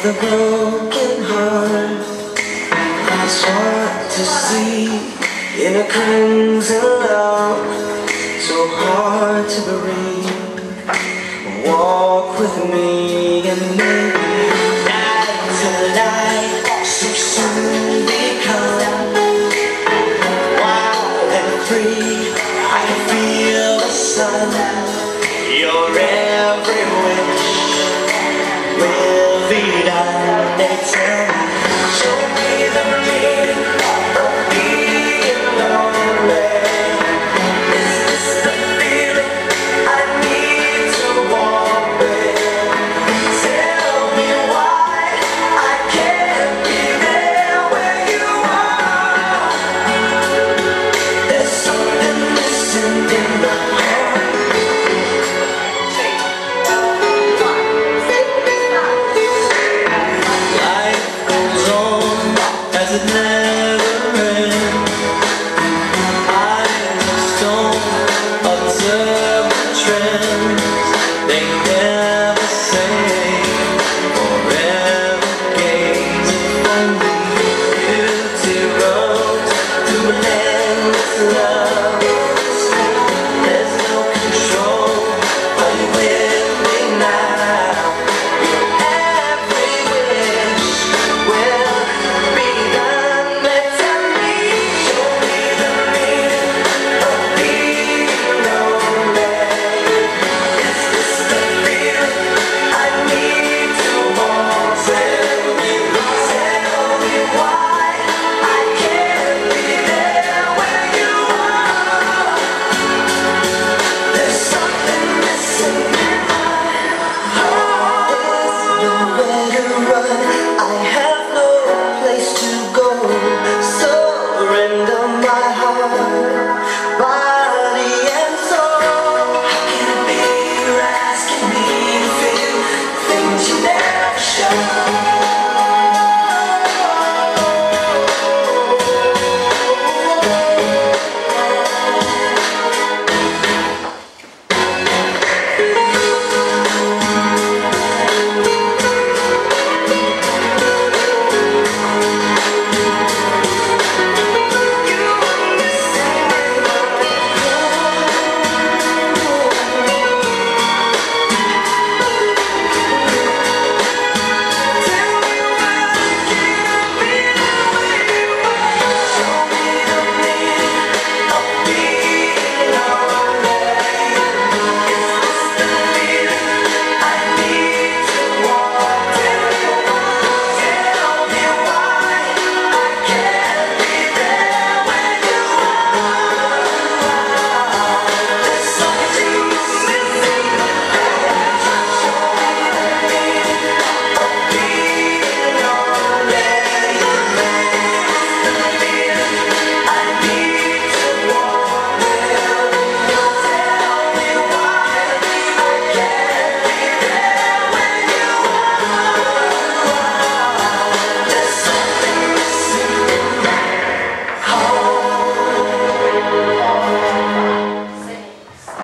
for the broken heart. It's hard to see in a crimson love, so hard to breathe. Walk with me and maybe night to night so soon become wild and free. I feel the sun, your every tell me Yeah.